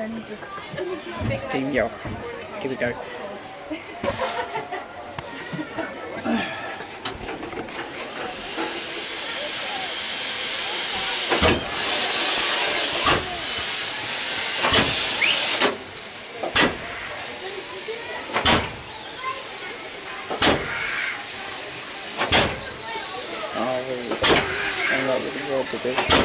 and then just Steam yacht. Here we go. Oh, I love the water bit.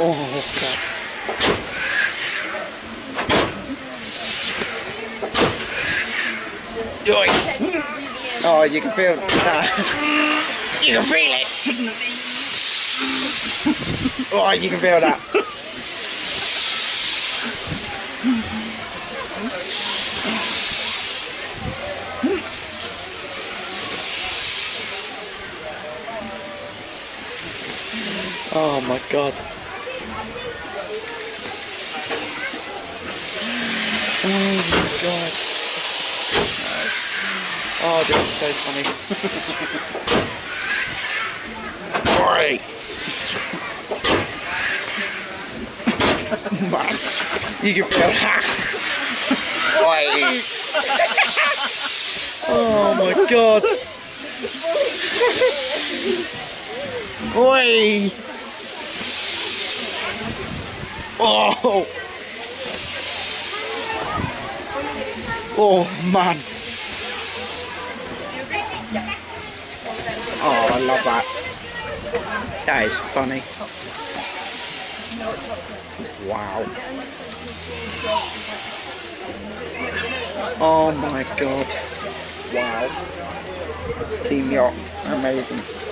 Oh, you can feel that. Ah. You can feel it. Oh, you can feel that. Oh my god. Oh this is so funny. Man, you can feel. Oh my god. Oi! Oh! Oh man! Oh, I love that. That is funny. Wow. Oh my god. Wow. Steam yacht. Amazing.